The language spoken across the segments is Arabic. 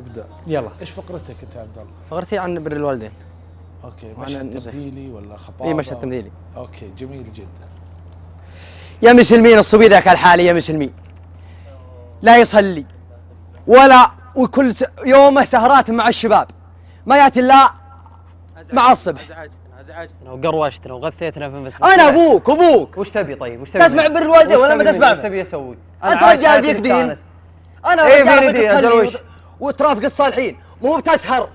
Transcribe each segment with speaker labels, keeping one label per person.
Speaker 1: ابدأ. يلا. إيش فقرتك أنت يا عبد الله؟
Speaker 2: فقرتي عن بر الوالدين. okay.
Speaker 1: مشهد. تمثيلي ولا خطابه
Speaker 2: اي مشهد تمثيلي
Speaker 1: okay جميل جدا.
Speaker 2: يا مسلمين الصبي ذاك الحالي يا مسلمين لا يصلي ولا وكل يومه سهرات مع الشباب. ما يأتي إلا مع الصبح.
Speaker 3: أزعجتنا أزعجتنا. وقروشتنا وغثيتنا في المسجد
Speaker 2: أنا أبوك أبوك.
Speaker 3: وش تبي طيب؟ وش تبي؟
Speaker 2: تسمع؟ بر الوالدين ولا ما تسمع؟
Speaker 3: وش؟ تبي
Speaker 2: أسوي؟
Speaker 3: أنت
Speaker 2: رجال فيك دين. أنا
Speaker 3: إيه
Speaker 2: رجال
Speaker 3: فيني
Speaker 2: فيك تصلي وترافق الصالحين مو بتسهر.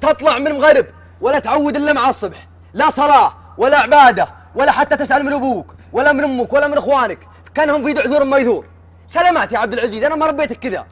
Speaker 2: تطلع من المغرب ولا تعود إلا مع الصبح. لا صلاة ولا عبادة ولا حتى تسأل من أبوك ولا من أمك ولا من إخوانك كأنهم في عذور ميثور سلامات يا عبد العزيز أنا ما ربيتك كذا.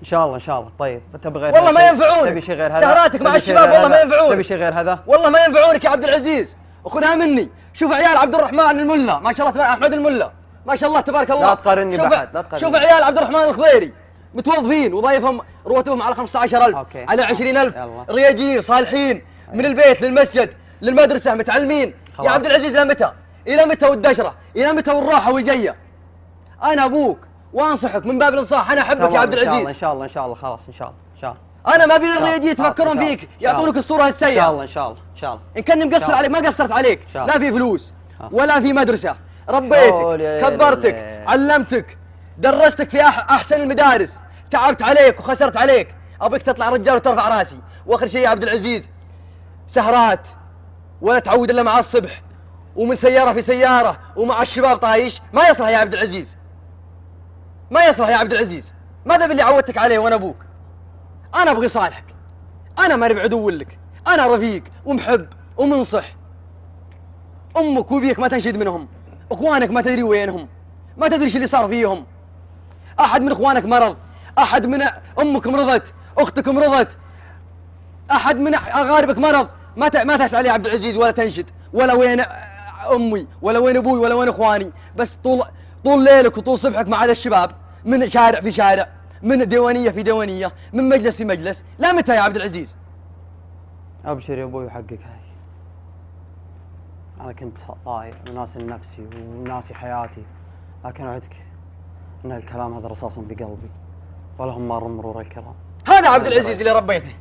Speaker 3: إن شاء الله إن شاء الله. طيب تبي غير
Speaker 2: والله ما؟ ينفعونك.
Speaker 3: تبي شيء غير هذا؟
Speaker 2: سهراتك مع الشباب والله ما؟ ينفعونك.
Speaker 3: تبي شيء غير هذا؟
Speaker 2: والله ما ينفعونك يا عبد العزيز. وخذها مني. شوف عيال عبد الرحمن الملا ما شاء الله تبارك أحمد الملا. ما شاء الله تبارك الله.
Speaker 3: لا تقارني
Speaker 2: شوف
Speaker 3: بأحد، لا تقارني.
Speaker 2: شوف عيال عبد الرحمن الخضيري. متوظفين وظايفهم رواتبهم على 15000
Speaker 3: أوكي.
Speaker 2: على 20000
Speaker 3: يلا.
Speaker 2: رياجين صالحين من البيت للمسجد للمدرسه متعلمين
Speaker 3: خلاص.
Speaker 2: يا عبد العزيز إلى متى؟ إلى متى والدشره؟ إلى متى والراحه والجيه؟ أنا أبوك وانصحك من باب الانصاح أنا احبك يا عبد
Speaker 3: ان الله ان
Speaker 2: العزيز
Speaker 3: شاء الله ان شاء الله خلاص ان شاء الله ان شاء الله
Speaker 2: أنا ما ابي
Speaker 3: خلاص،
Speaker 2: يتفكرون فيك يعطونك. الصورة
Speaker 3: ان
Speaker 2: السيئه
Speaker 3: شاء الله ان شاء الله ان شاء الله
Speaker 2: ان كاني مقصر. عليك ما قصرت عليك. لا في فلوس
Speaker 3: آه.
Speaker 2: ولا في مدرسه ربيتك كبرتك. علمتك درستك في احسن المدارس تعبت عليك وخسرت عليك. أبيك تطلع رجال وترفع رأسي. وآخر شيء يا عبد العزيز سهرات ولا تعود إلا مع الصبح. ومن سيارة في سيارة ومع الشباب طايش. ما يصلح يا عبد العزيز. ما يصلح يا عبد العزيز. ماذا باللي عودتك عليه وأنا أبوك؟ أنا أبغي صالحك. أنا ماني بعدو لك. أنا رفيق ومحب ومنصح. أمك وأبيك ما تنشد منهم. إخوانك ما تدري وينهم. ما تدري إيش اللي صار فيهم. أحد من إخوانك مرض. أحد من أمك مرضت أختك مرضت أحد من اقاربك مرض. ما. ما تسأل يا عبد العزيز ولا تنشد ولا وين أمي ولا وين أبوي ولا وين إخواني. بس طول طول ليلك وطول صبحك مع هذا الشباب من شارع في شارع من ديوانية في ديوانية من مجلس في مجلس. لا متى يا عبد العزيز؟
Speaker 3: أبشر يا أبوي وحقك علي أنا كنت ضايع وناسي نفسي وناسي حياتي لكن وعدك إن الكلام هذا رصاص في قلبي. ولا هم مر مرور الكرام.
Speaker 2: هذا عبد العزيز اللي ربيته.